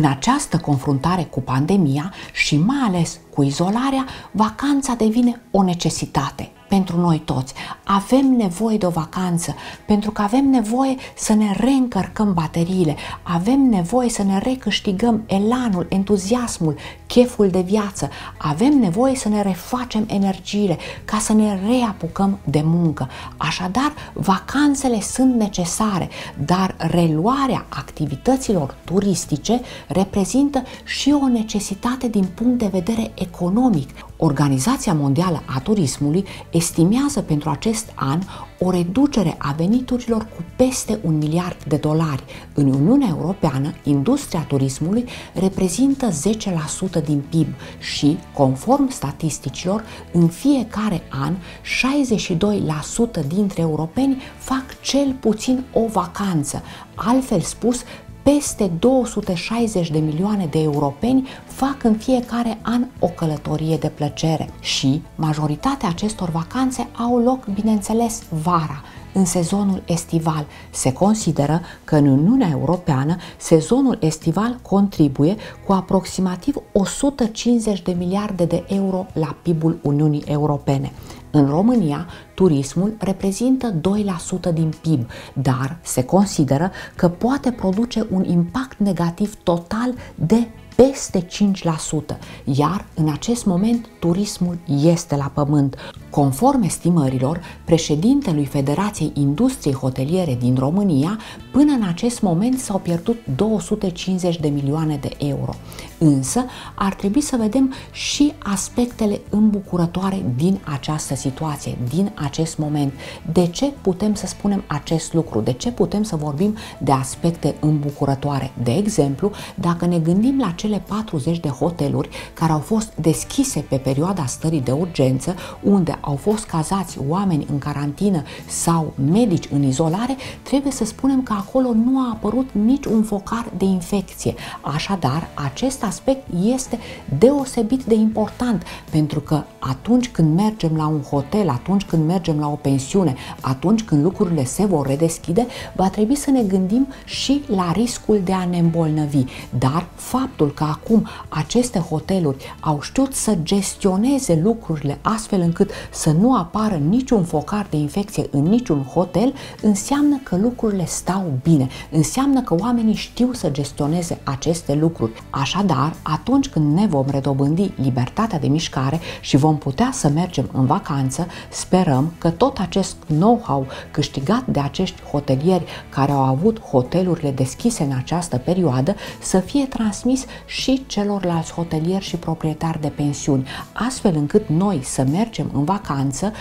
În această confruntare cu pandemia și mai ales cu izolarea, vacanța devine o necesitate pentru noi toți. Avem nevoie de o vacanță pentru că avem nevoie să ne reîncărcăm bateriile, avem nevoie să ne recâștigăm elanul, entuziasmul, cheful de viață, avem nevoie să ne refacem energiile ca să ne reapucăm de muncă. Așadar, vacanțele sunt necesare, dar reluarea activităților turistice reprezintă și o necesitate din punct de vedere economic. Organizația Mondială a Turismului estimează pentru acest an o reducere a veniturilor cu peste un miliard de dolari. În Uniunea Europeană, industria turismului reprezintă 10% din PIB și, conform statisticilor, în fiecare an 62% dintre europeni fac cel puțin o vacanță. Altfel spus, peste 260 de milioane de europeni fac în fiecare an o călătorie de plăcere și majoritatea acestor vacanțe au loc, bineînțeles, vara, în sezonul estival. Se consideră că în Uniunea Europeană sezonul estival contribuie cu aproximativ 150 de miliarde de euro la PIB-ul Uniunii Europene. În România, turismul reprezintă 2% din PIB, dar se consideră că poate produce un impact negativ total de peste 5%, iar în acest moment turismul este la pământ. Conform estimărilor președintelui Federației Industriei Hoteliere din România, până în acest moment s-au pierdut 250 de milioane de euro. Însă ar trebui să vedem și aspectele îmbucurătoare din această situație, din acest moment. De ce putem să spunem acest lucru? De ce putem să vorbim de aspecte îmbucurătoare? De exemplu, dacă ne gândim la cele 40 de hoteluri care au fost deschise pe perioada stării de urgență, unde au fost cazați oameni în carantină sau medici în izolare, trebuie să spunem că acolo nu a apărut nici un focar de infecție. Așadar, acest aspect este deosebit de important pentru că atunci când mergem la un hotel, atunci când mergem la o pensiune, atunci când lucrurile se vor redeschide, va trebui să ne gândim și la riscul de a ne îmbolnăvi. Dar faptul că acum aceste hoteluri au știut să gestioneze lucrurile astfel încât să nu apară niciun focar de infecție în niciun hotel, înseamnă că lucrurile stau bine, înseamnă că oamenii știu să gestioneze aceste lucruri. Așadar, atunci când ne vom redobândi libertatea de mișcare și vom putea să mergem în vacanță, sperăm că tot acest know-how câștigat de acești hotelieri care au avut hotelurile deschise în această perioadă să fie transmis și celorlalți hotelieri și proprietari de pensiuni, astfel încât noi să mergem în vacanță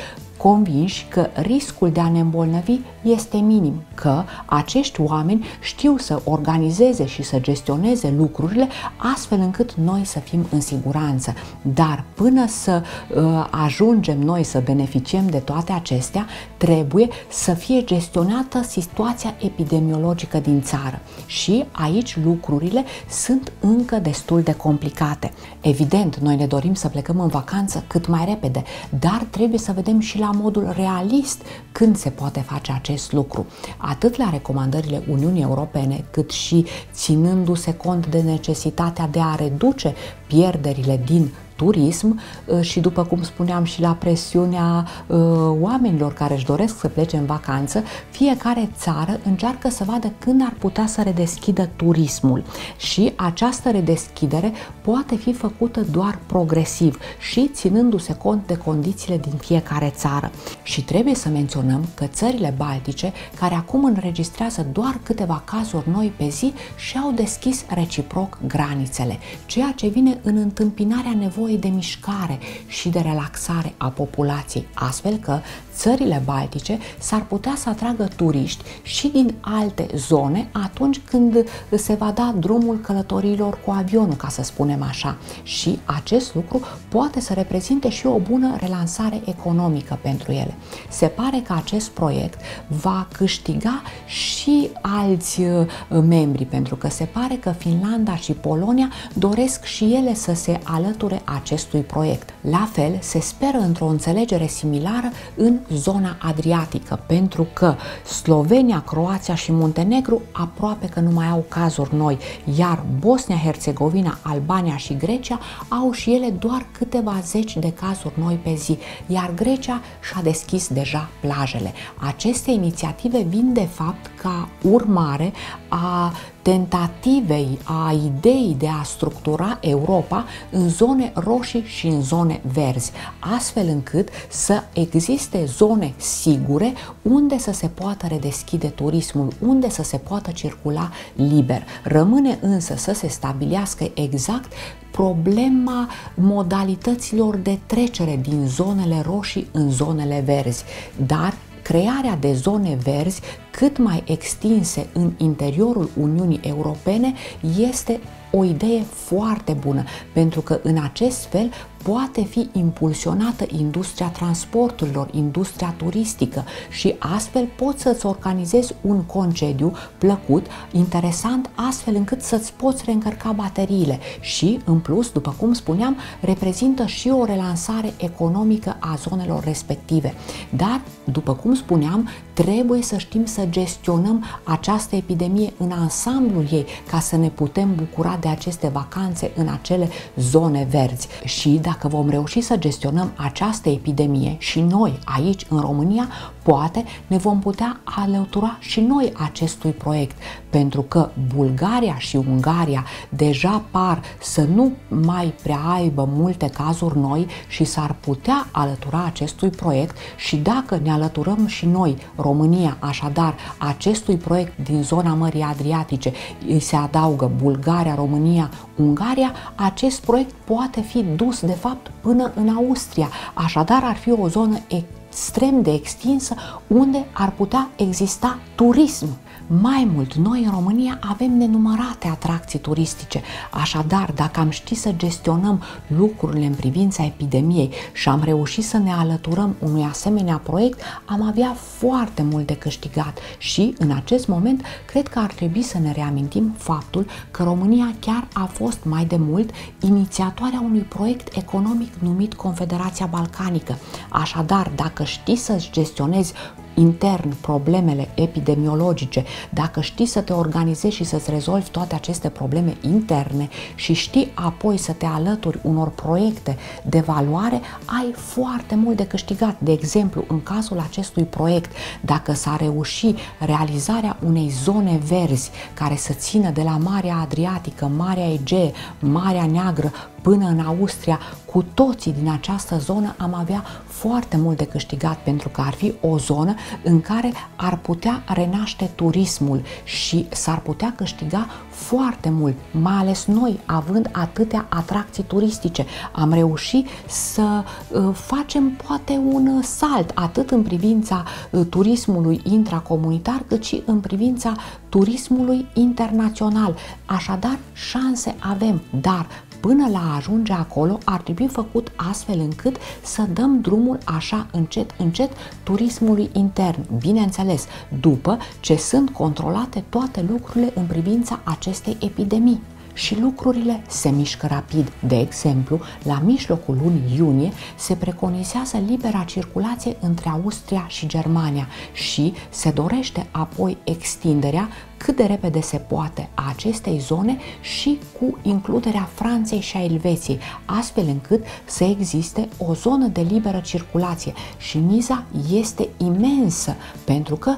convinși că riscul de a ne îmbolnăvi este minim, că acești oameni știu să organizeze și să gestioneze lucrurile astfel încât noi să fim în siguranță. Dar până să uh, ajungem noi să beneficiem de toate acestea, trebuie să fie gestionată situația epidemiologică din țară. Și aici lucrurile sunt încă destul de complicate. Evident, noi ne dorim să plecăm în vacanță cât mai repede, dar trebuie să vedem și la la modul realist când se poate face acest lucru, atât la recomandările Uniunii Europene, cât și ținându-se cont de necesitatea de a reduce pierderile din turism uh, și după cum spuneam și la presiunea uh, oamenilor care își doresc să plece în vacanță, fiecare țară încearcă să vadă când ar putea să redeschidă turismul și această redeschidere poate fi făcută doar progresiv și ținându-se cont de condițiile din fiecare țară. Și trebuie să menționăm că țările baltice, care acum înregistrează doar câteva cazuri noi pe zi, și-au deschis reciproc granițele, ceea ce vine în întâmpinarea nevoii nevoie de mișcare și de relaxare a populației, astfel că țările baltice s-ar putea să atragă turiști și din alte zone atunci când se va da drumul călătorilor cu avionul, ca să spunem așa. Și acest lucru poate să reprezinte și o bună relansare economică pentru ele. Se pare că acest proiect va câștiga și alți uh, membri, pentru că se pare că Finlanda și Polonia doresc și ele să se alăture acestui proiect. La fel, se speră într-o înțelegere similară în zona adriatică, pentru că Slovenia, Croația și Muntenegru aproape că nu mai au cazuri noi, iar Bosnia-Herzegovina, Albania și Grecia au și ele doar câteva zeci de cazuri noi pe zi, iar Grecia și-a deschis deja plajele. Aceste inițiative vin de fapt ca urmare a tentativei, a ideii de a structura Europa în zone roșii și în zone verzi, astfel încât să existe zone sigure unde să se poată redeschide turismul, unde să se poată circula liber. Rămâne însă să se stabilească exact problema modalităților de trecere din zonele roșii în zonele verzi, dar crearea de zone verzi cât mai extinse în interiorul Uniunii Europene este o idee foarte bună, pentru că în acest fel poate fi impulsionată industria transporturilor, industria turistică și astfel poți să-ți organizezi un concediu plăcut, interesant, astfel încât să-ți poți reîncărca bateriile și, în plus, după cum spuneam, reprezintă și o relansare economică a zonelor respective. Dar, după cum spuneam, trebuie să știm să gestionăm această epidemie în ansamblul ei ca să ne putem bucura de aceste vacanțe în acele zone verzi. Și dacă vom reuși să gestionăm această epidemie și noi aici în România, poate ne vom putea alătura și noi acestui proiect, pentru că Bulgaria și Ungaria deja par să nu mai prea aibă multe cazuri noi și s-ar putea alătura acestui proiect și dacă ne alăturăm și noi, România, așadar, acestui proiect din zona Mării Adriatice, îi se adaugă Bulgaria, România, Ungaria, acest proiect poate fi dus, de fapt, până în Austria. Așadar, ar fi o zonă extrem de extinsă unde ar putea exista turism mai mult, noi în România avem nenumărate atracții turistice, așadar dacă am ști să gestionăm lucrurile în privința epidemiei și am reușit să ne alăturăm unui asemenea proiect, am avea foarte mult de câștigat și în acest moment cred că ar trebui să ne reamintim faptul că România chiar a fost mai de mult inițiatoarea unui proiect economic numit Confederația Balcanică. Așadar, dacă știi să-ți gestionezi intern problemele epidemiologice, dacă știi să te organizezi și să-ți rezolvi toate aceste probleme interne și știi apoi să te alături unor proiecte de valoare, ai foarte mult de câștigat. De exemplu, în cazul acestui proiect, dacă s-a reușit realizarea unei zone verzi care să țină de la Marea Adriatică, Marea Egee, Marea Neagră până în Austria, cu toții din această zonă am avea foarte mult de câștigat pentru că ar fi o zonă în care ar putea renaște turismul și s-ar putea câștiga foarte mult, mai ales noi, având atâtea atracții turistice. Am reușit să uh, facem poate un salt, atât în privința uh, turismului intracomunitar, cât și în privința turismului internațional. Așadar, șanse avem, dar Până la a ajunge acolo ar trebui făcut astfel încât să dăm drumul așa încet, încet turismului intern, bineînțeles, după ce sunt controlate toate lucrurile în privința acestei epidemii și lucrurile se mișcă rapid. De exemplu, la mijlocul lunii iunie se preconizează libera circulație între Austria și Germania și se dorește apoi extinderea cât de repede se poate a acestei zone și cu includerea Franței și a Elveției, astfel încât să existe o zonă de liberă circulație și miza este imensă pentru că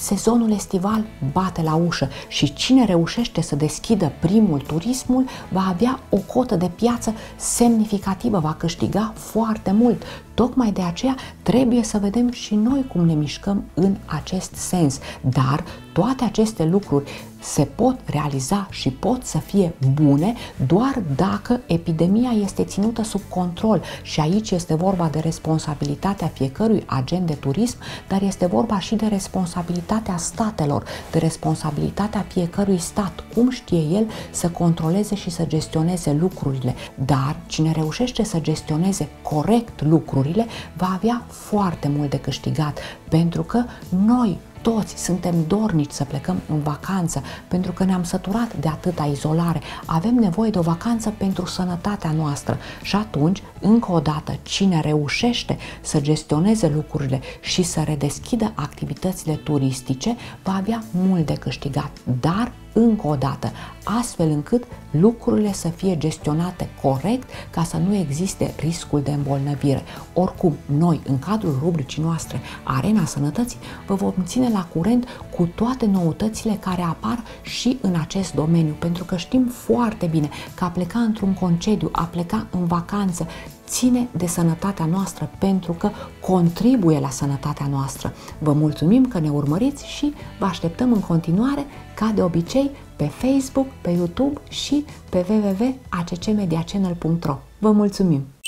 sezonul estival bate la ușă și cine reușește să deschidă primul turismul va avea o cotă de piață semnificativă, va câștiga foarte mult. Tocmai de aceea trebuie să vedem și noi cum ne mișcăm în acest sens. Dar toate aceste lucruri se pot realiza și pot să fie bune doar dacă epidemia este ținută sub control și aici este vorba de responsabilitatea fiecărui agent de turism, dar este vorba și de responsabilitatea statelor, de responsabilitatea fiecărui stat, cum știe el să controleze și să gestioneze lucrurile. Dar cine reușește să gestioneze corect lucrurile va avea foarte mult de câștigat, pentru că noi toți suntem dornici să plecăm în vacanță pentru că ne-am săturat de atâta izolare. Avem nevoie de o vacanță pentru sănătatea noastră și atunci, încă o dată, cine reușește să gestioneze lucrurile și să redeschidă activitățile turistice va avea mult de câștigat. Dar încă o dată, astfel încât lucrurile să fie gestionate corect ca să nu existe riscul de îmbolnăvire. Oricum, noi, în cadrul rubricii noastre Arena Sănătății, vă vom ține la curent cu toate noutățile care apar și în acest domeniu, pentru că știm foarte bine că a pleca într-un concediu, a pleca în vacanță, ține de sănătatea noastră pentru că contribuie la sănătatea noastră. Vă mulțumim că ne urmăriți și vă așteptăm în continuare, ca de obicei, pe Facebook, pe YouTube și pe www.accmediachannel.ro. Vă mulțumim!